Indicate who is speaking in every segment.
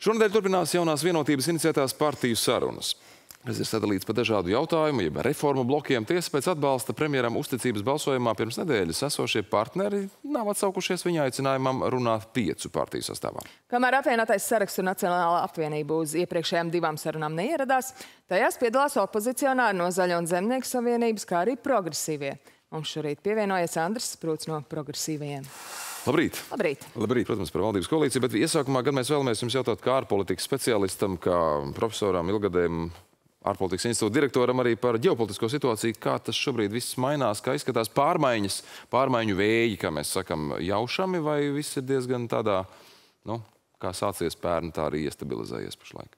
Speaker 1: Šonadēļ turpinās jaunās vienotības iniciētās partiju sarunas. Tas ir sadalīts pa dažādu jautājumu, jeb reformu blokiem. Tiesa pēc atbalsta premjeram uzticības balsojumā pirms nedēļas esošie partneri nav atsaukušies viņa aicinājumam runāt piecu partiju sastāvā.
Speaker 2: Kamēr apvienotais saraksts un Nacionālā apvienība uz iepriekšējām divām sarunām neieradās, tajās piedalās opozicionāri no Zaļo un Zemnieku savienības, kā arī progresīvie. Mums šorīt pievienojas Andris Sprūts no progresīvajiem.
Speaker 1: Labrīt.
Speaker 2: Labrīt.
Speaker 1: Labrīt. Protams, par valdības koalīciju, bet iesākumā gan mēs vēlamies jums jautāt kā ārpolitikas speciālistam, kā profesoram, ilgadējiem ārpolitikas institūta direktoram arī par ģeopolitisko situāciju, kā tas šobrīd viss mainās, kā izskatās pārmaiņas, pārmaiņu vēji, kā mēs sakam, jaušami, vai viss ir diezgan tādā, nu, kā sācies pērni, tā arī iestabilizējies pašlaik?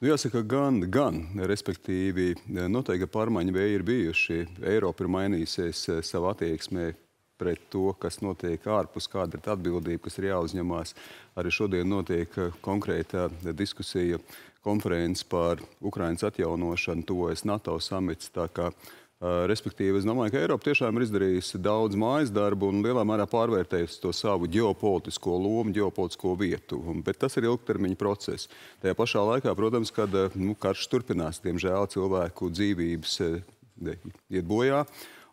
Speaker 3: Nu, jāsaka, gan, gan, respektīvi, noteikti pārmaiņu vēji ir bijuši. Eiropa ir mainījusies eh, savā attieksmē pret to, kas notiek ārpus, kāda ir atbildība, kas ir jāuzņemās. Arī šodien notiek eh, konkrēta diskusija konferences par Ukrainas atjaunošanu, tuvojas NATO samits. Uh, respektīvi, es domāju, ka Eiropa tiešām ir izdarījusi daudz mājas darbu un lielā mērā pārvērtējusi to savu ģeopolitisko lomu, ģeopolitisko vietu. Bet tas ir ilgtermiņa process. Tajā pašā laikā, protams, kad nu, karš turpinās, diemžēl cilvēku dzīvības iet bojā.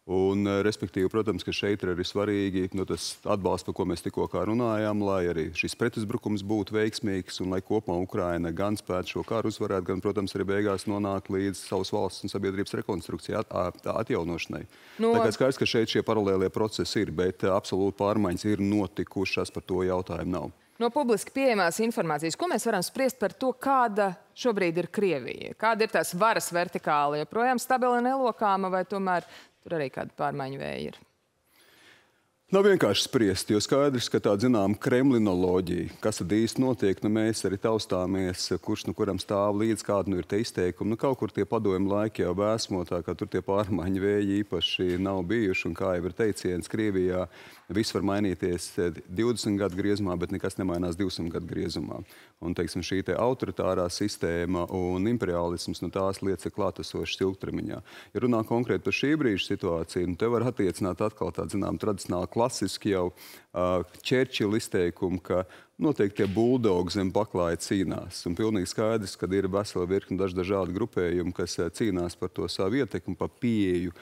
Speaker 3: Un, eh, respektīvi, protams, ka šeit ir arī svarīgi nu, tas atbalsts, par ko mēs tikko runājām, lai arī šis pretuzbrukums būtu veiksmīgs un lai kopumā Ukraina gan spētu šo karu uzvarēt, gan, protams, arī beigās nonākt līdz savas valsts un sabiedrības rekonstrukcijai, at, atjaunošanai. No... Tā kā skaidrs, ka šeit šie paralēlie procesi ir, bet eh, absolūti pārmaiņas ir notikušas, par to jautājumu nav.
Speaker 2: No publiski pieejamās informācijas, ko mēs varam spriest par to, kāda šobrīd ir Krievija? Kāda ir tās varas vertikāla? Joprojām stabila nelokāma vai tomēr Tur arī kāda pārmaiņu vēja ir.
Speaker 3: Nav vienkārši spriest, jo skaidrs, ka tā zināmā kremlinoloģija, kas tad īsti notiek, nu mēs arī taustāmies, kurš nu kuram stāv līdz kādu nu ir te izteikumi. Nu kaut kur tie padomu laiki jau vēsmo, tā kā tur tie pārmaiņu vēji īpaši nav bijuši. Un kā jau ir teiciens, Krievijā viss var mainīties 20 gadu griezumā, bet nekas nemainās 200 gadu griezumā. Un, teiksim, šī te autoritārā sistēma un imperialisms, nu tās ir klātesošas ilgtermiņā. Ja runā konkrēti par šī brīža situāciju, nu te var attiecināt atkal tādu, zinām, tradicionālu klasiski jau Čērčila izteikumu, ka noteikti tie buldogi zem paklāja cīnās. Un pilnīgi skaidrs, ka ir vesela virkni daž dažādi grupējumi, kas cīnās par to savu ietekmi, pa pieeju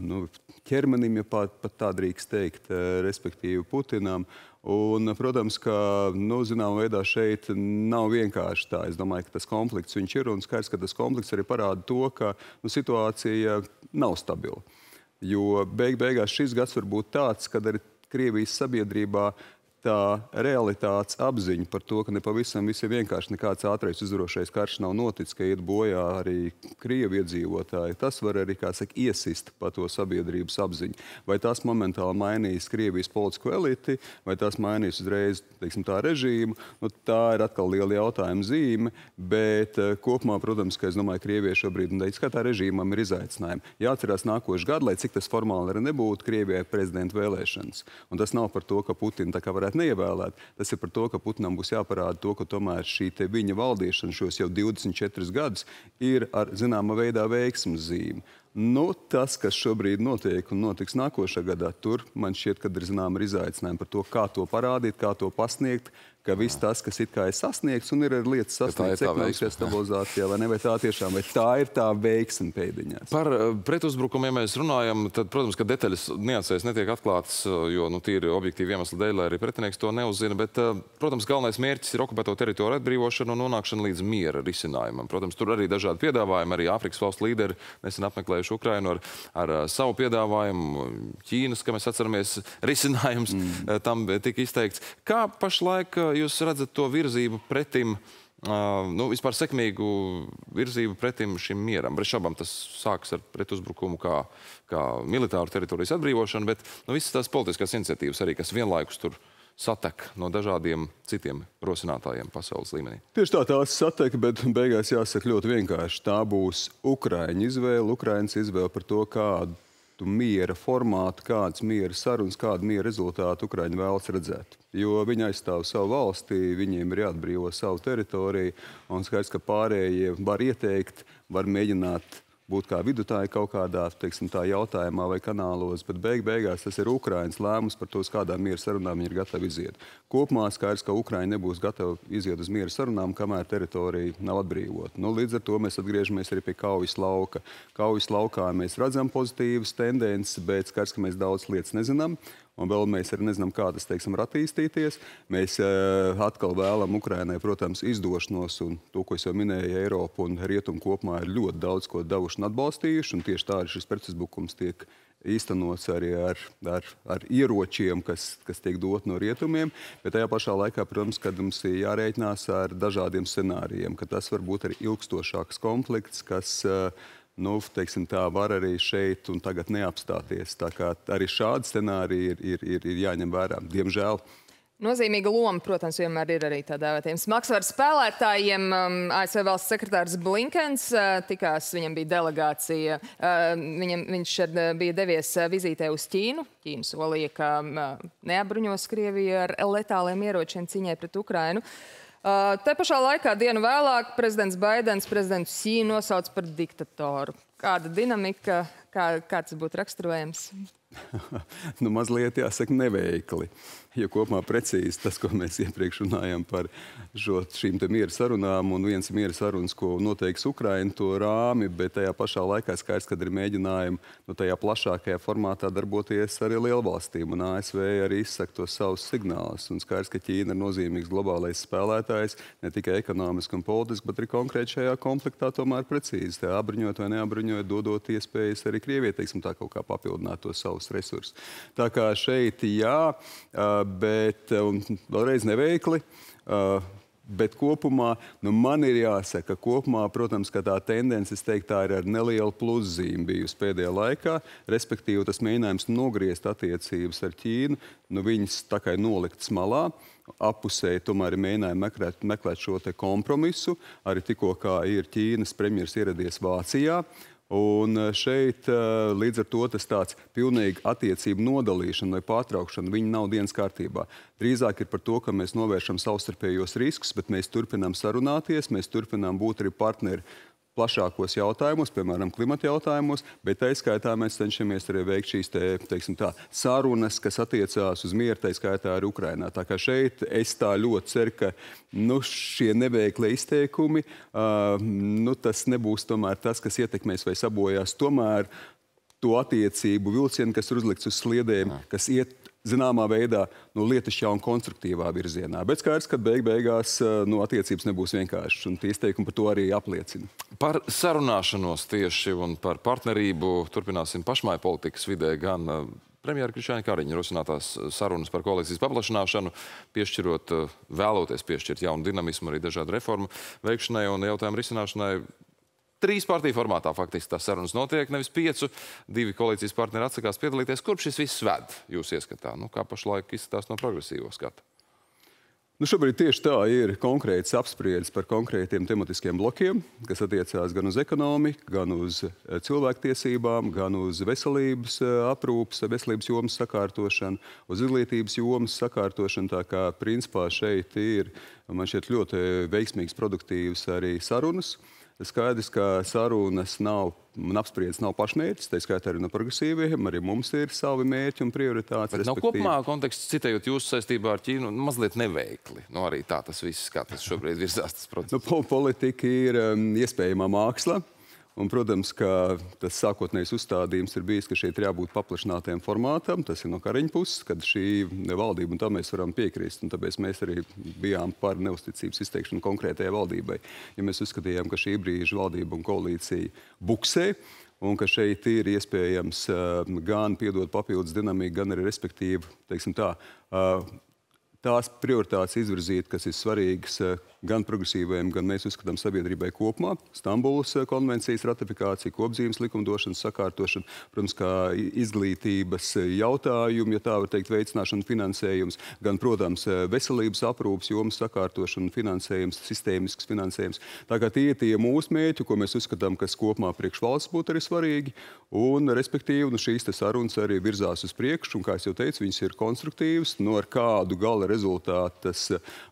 Speaker 3: nu, ķermenim, ja pat, pat tā drīkst teikt, respektīvi Putinam. Un, protams, ka nu, zināmā veidā šeit nav vienkārši tā. Es domāju, ka tas konflikts ir un skaidrs, ka tas konflikts arī parāda to, ka nu, situācija nav stabila. Jo beig beigās šis gads var būt tāds, kad arī Krievijas sabiedrībā tā realitātes apziņa par to, ka nepavisam viss ir vienkārši nekāds ātrais uzvarošais karš nav noticis, ka iet bojā arī Krievi iedzīvotāji. Tas var arī, kā saka, iesist pa to sabiedrības apziņu. Vai tas momentāli mainīs Krievijas politisko eliti, vai tas mainīs uzreiz, teiksim, tā režīmu, nu, tā ir atkal liela jautājuma zīme, bet uh, kopumā, protams, ka es domāju, Krievija šobrīd, un teicu, ka tā režīmam ir izaicinājumi. Jāatcerās nākošu gadu, lai cik tas formāli arī nebūtu, Krievijai prezidenta vēlēšanas. Un tas nav par to, ka Putina tā kā varētu varētu neievēlēt. Tas ir par to, ka Putinam būs jāparāda to, ka tomēr šī viņa valdīšana šos jau 24 gadus ir ar zināma veidā veiksmas zīme. Nu, tas, kas šobrīd notiek un notiks nākošā gadā, tur man šķiet, ka ir zināma izaicinājuma par to, kā to parādīt, kā to pasniegt, ka viss tas, kas ir sasniegts un ir lietas sasniegts ekonomiskajā stabilizācijā, vai ne, vai tā tiešām, vai tā ir tā veiksme pēdiņās.
Speaker 1: Par eh, pretuzbrukumiem, mēs runājam, tad, protams, ka detaļas neatsēs netiek atklātas, eh, jo, nu, tīri objektīvi iemesli dēļ, lai arī pretinieks to neuzzina, bet, eh, protams, galvenais mērķis ir okupēto teritoriju atbrīvošana un nonākšana līdz miera risinājumam. Protams, tur arī dažādi piedāvājumi, arī Āfrikas valstu līderi nesen apmeklējuši Ukrainu ar, ar savu piedāvājumu, Ķīnas, kā mēs atceramies, risinājums mm. tam tika izteikts. Kā pašlaik jūs redzat to virzību pretim, nu, vispār sekmīgu virzību pretim šim mieram? Bez šaubām tas sāks ar pretuzbrukumu kā, kā militāru teritorijas atbrīvošanu, bet nu, visas tās politiskās iniciatīvas arī, kas vienlaikus tur satek no dažādiem citiem rosinātājiem pasaules līmenī.
Speaker 3: Tieši tā, tās satek, bet beigās jāsaka ļoti vienkārši. Tā būs Ukraiņa izvēle, Ukraiņas izvēle par to, kādu miera formātu, kādas miera sarunas, kādu miera rezultātu Ukraiņa vēlas redzēt. Jo viņi aizstāv savu valsti, viņiem ir jāatbrīvo savu teritoriju, un skaidrs, ka pārējie var ieteikt, var mēģināt būt kā vidutāji kaut kādā teiksim, tā, jautājumā vai kanālos, bet beig beigās tas ir Ukraiņas lēmums par to, uz kādām miera sarunām viņi ir gatavi iziet. Kopumā skaidrs, ka Ukraiņa nebūs gatava iziet uz miera sarunām, kamēr teritorija nav atbrīvota. Nu, līdz ar to mēs atgriežamies arī pie kaujas lauka. Kaujas laukā mēs redzam pozitīvas tendences, bet skaidrs, ka mēs daudz lietas nezinām. Un vēl mēs arī nezinām, kā tas teiksim, var attīstīties. Mēs uh, atkal vēlamies Ukraiņai, protams, izdošanos, un to, ko jau minēju, Eiropa un Rietumu kopumā ir ļoti daudz ko devuši un atbalstījuši. Un tieši tā arī šis precizbukums tiek īstenots arī ar, ar, ar ieročiem, kas, kas tiek dot no rietumiem. Bet tajā pašā laikā, protams, kad mums ir jārēķinās ar dažādiem scenārijiem, ka tas var būt arī ilgstošāks konflikts, kas uh, nu, teiksim, tā var arī šeit un tagad neapstāties. Tā kā arī šādi scenāriji ir, ir, ir, ir jāņem vērā, diemžēl.
Speaker 2: Nozīmīga loma, protams, vienmēr ir arī tādā vērtiem smagsvaru spēlētājiem. Um, ASV valsts sekretārs Blinkens uh, tikās, viņam bija delegācija, uh, viņam, viņš uh, bija devies vizītē uz Ķīnu. Ķīna solīja, ka neapbruņos Krieviju ar letāliem ieročiem ciņai pret Ukrainu. Uh, te pašā laikā, dienu vēlāk, prezidents Baidens prezidentu Sī nosauc par diktatoru. Kāda dinamika, kā, kā tas būtu raksturojams?
Speaker 3: nu, mazliet jāsaka neveikli. Jo kopumā precīzi tas, ko mēs iepriekš runājām par šo, šīm miera sarunām, un viens miera sarunas, ko noteiks Ukraina, to rāmi, bet tajā pašā laikā skaidrs, ka ir mēģinājumi nu, tajā plašākajā formātā darboties arī lielvalstīm, un ASV arī izsaka tos savus signālus. Un skaidrs, ka Ķīna ir nozīmīgs globālais spēlētājs, ne tikai ekonomiski un politiski, bet arī konkrēti šajā konfliktā tomēr precīzi. Tā apbruņot vai neapbruņot, dodot iespējas arī Krievijai, teiksim tā, kaut kā papildināt tos resursus. Tā kā šeit jā, bet vēlreiz neveikli. Bet kopumā nu man ir jāsaka, ka kopumā, protams, ka tā tendence, es teiktu, tā ir ar nelielu pluszīmi bijusi pēdējā laikā. Respektīvi, tas mēģinājums nogriezt attiecības ar Ķīnu, nu viņas tā kā noliktas malā. Apusēji tomēr ir mēģinājumi meklēt, meklēt šo kompromisu. Arī tikko ir Ķīnas premjeras ieradies Vācijā. Un eh, šeit eh, līdz ar to tas tāds pilnīgi attiecību nodalīšana vai pārtraukšana, viņi nav dienas kārtībā. Drīzāk ir par to, ka mēs novēršam savstarpējos riskus, bet mēs turpinām sarunāties, mēs turpinām būt arī partneri plašākos jautājumos, piemēram, klimata jautājumos, bet tā skaitā mēs cenšamies arī veikt šīs te, teiksim, tā, sarunas, kas attiecās uz mieru, tā skaitā arī Ukrainā. Tā kā šeit es tā ļoti ceru, ka nu, šie neveikli izteikumi, uh, nu, tas nebūs tomēr tas, kas ietekmēs vai sabojās tomēr to attiecību vilcienu, kas ir uzlikts uz sliedēm, kas iet zināmā veidā nu, lietišķā un konstruktīvā virzienā. Bet skaidrs, ka beig beigās eh, nu, attiecības nebūs vienkāršas, un tie izteikumi par to arī apliecina.
Speaker 1: Par sarunāšanos tieši un par partnerību turpināsim pašmāju politikas vidē gan eh, premjera Krišāņa Kariņa rosinātās sarunas par koalīcijas paplašināšanu, piešķirot, eh, vēloties piešķirt jaunu dinamismu arī dažādu reformu veikšanai un jautājumu risināšanai trīs partiju formātā faktiski tās sarunas notiek, nevis piecu. Divi koalīcijas partneri atsakās piedalīties. Kurp šis viss ved jūs ieskatā? Nu, kā pašlaik izskatās no progresīvo skata?
Speaker 3: Nu, šobrīd tieši tā ir konkrēts apspriedzes par konkrētiem tematiskiem blokiem, kas attiecās gan uz ekonomiku, gan uz eh, cilvēktiesībām, gan uz veselības eh, aprūpas, veselības jomas sakārtošanu, uz izglītības jomas sakārtošanu. Tā kā principā šeit ir, man šķiet, ļoti veiksmīgs, produktīvs arī sarunas. Uh, Skaidrs, ka sarunas nav un apspriedzes nav pašmērķis, tā skaitā arī no progresīviem. Arī mums ir savi mērķi un prioritātes.
Speaker 1: Bet nav kopumā konteksts, citējot jūsu saistībā ar Ķīnu, mazliet neveikli. Nu, arī tā tas viss, kā tas šobrīd virzās.
Speaker 3: Nu, politika ir um, iespējamā māksla. Un, protams, ka tas sākotnējs uzstādījums ir bijis, ka šeit ir jābūt paplašinātiem formātam. Tas ir no Kariņa puses, kad šī valdība, un tam mēs varam piekrist. Tāpēc mēs arī bijām par neusticības izteikšanu konkrētajai valdībai. Ja mēs uzskatījām, ka šī brīža valdība un koalīcija buksē, un ka šeit ir iespējams uh, gan piedot papildus dinamiku, gan arī respektīvi, teiksim tā, uh, tās prioritātes izvirzīt, kas ir svarīgas uh, gan progresīvajiem, gan mēs uzskatām sabiedrībai kopumā. Stambulas eh, konvencijas ratifikācija, kopdzīves likumdošanas sakārtošana, protams, kā izglītības eh, jautājumi, ja tā var teikt, veicināšana, finansējums, gan, protams, eh, veselības aprūpas jomas sakārtošana, finansējums, sistēmisks finansējums. Tā kā tie ir tie mūsu mēķi, ko mēs uzskatām, kas kopumā priekš valsts būtu arī svarīgi, un, respektīvi, nu, šīs sarunas arī virzās uz priekšu, un, kā es jau teicu, viņas ir konstruktīvas, no ar kādu gala rezultātu tas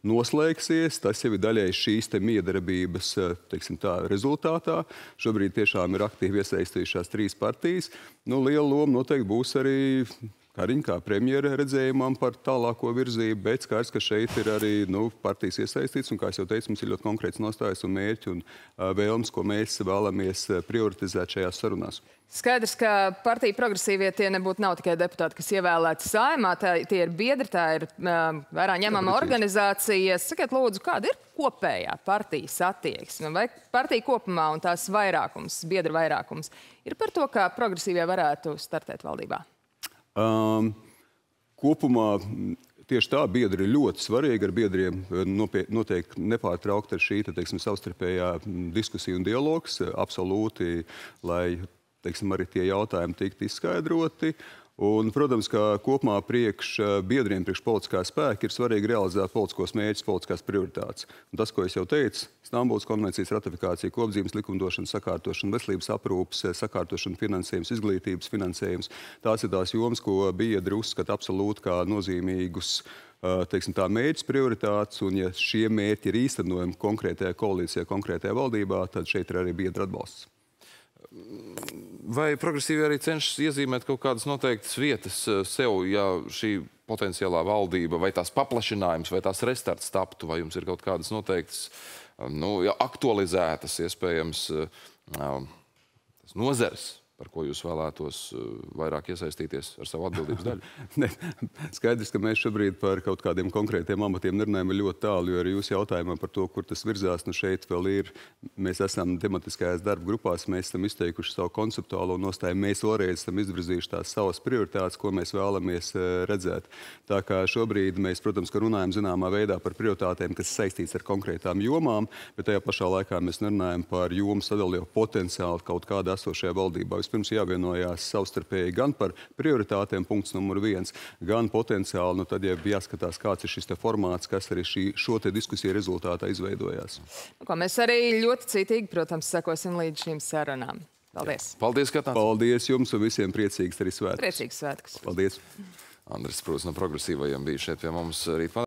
Speaker 3: noslēgsies, tas jau ir daļai šīs miedarbības eh, tā, rezultātā. Šobrīd tiešām ir aktīvi iesaistījušās trīs partijas. Nu, liela loma noteikti būs arī Kariņa kā premjera redzējumam par tālāko virzību, bet skaidrs, ka šeit ir arī nu, partijas iesaistīts. Un, kā jau teicu, mums ir ļoti konkrēts nostājas un mērķi un uh, vēlmes, ko mēs vēlamies prioritizēt šajās sarunās.
Speaker 2: Skaidrs, ka partija progresīvie tie nebūtu nav tikai deputāti, kas ievēlēti saimā, tā, tie ir biedri, tā ir uh, vērā ņemama organizācija. Sakiet, lūdzu, kāda ir kopējā partijas attieksme? Vai partija kopumā un tās vairākums, biedra vairākums, ir par to, kā progresīvie varētu startēt valdībā?
Speaker 3: Um, kopumā tieši tā biedri ir ļoti svarīgi. Ar biedriem eh, notiek nepārtraukti ar šī teiksim, savstarpējā diskusija un dialogs. Absolūti, lai teiksim, arī tie jautājumi tiktu izskaidroti. Un, protams, ka kopumā priekš eh, biedriem, priekš politiskā spēka ir svarīgi realizēt politiskos mērķus, politiskās prioritātes. Un tas, ko es jau teicu, Stambulas konvencijas ratifikācija, kopdzīves likumdošana, sakārtošana, veselības aprūpas, eh, sakārtošana, finansējums, izglītības finansējums. Tās ir tās jomas, ko biedri uzskata absolūti kā nozīmīgus eh, teiksim, tā mērķis, prioritātes, un ja šie mērķi ir īstenojami konkrētajā koalīcijā, konkrētajā valdībā, tad šeit ir arī biedra atbalsts.
Speaker 1: Vai progresīvi arī cenšas iezīmēt kaut kādas noteiktas vietas eh, sev, ja šī potenciālā valdība vai tās paplašinājums vai tās restarts taptu, vai jums ir kaut kādas noteiktas, eh, nu, aktualizētas iespējams eh, nozars? Par ko jūs vēlētos eh, vairāk iesaistīties ar savu atbildības daļu?
Speaker 3: skaidrs, ka mēs šobrīd par kaut kādiem konkrētiem amatiem nerunājam ļoti tālu, jo arī jūs jautājumā par to, kur tas virzās, nu šeit vēl ir, mēs esam tematiskajās darba grupās, mēs esam izteikuši savu konceptuālo nostāju, mēs vēlreiz esam izvirzījuši tās savas prioritātes, ko mēs vēlamies eh, redzēt. Tā kā šobrīd mēs, protams, ka runājam zināmā veidā par prioritātēm, kas saistīts ar konkrētām jomām, bet tajā pašā laikā mēs nerunājam par jomu sadalīju potenciāli kaut kādā esošajā valdībā vispirms jāvienojās savstarpēji gan par prioritātēm, punkts numur viens, gan potenciāli, nu tad jau jāskatās, kāds ir šis te formāts, kas arī šī, šo te diskusiju rezultātā izveidojās.
Speaker 2: Nu, ko mēs arī ļoti citīgi, protams, sekosim līdz šīm sarunām. Paldies!
Speaker 1: Jā. Paldies, Katāns!
Speaker 3: Paldies jums un visiem priecīgs arī svētkus!
Speaker 2: Priecīgs svētkus!
Speaker 3: Paldies!
Speaker 1: Andris Prūs no progresīvajiem bija šeit pie mums rīt.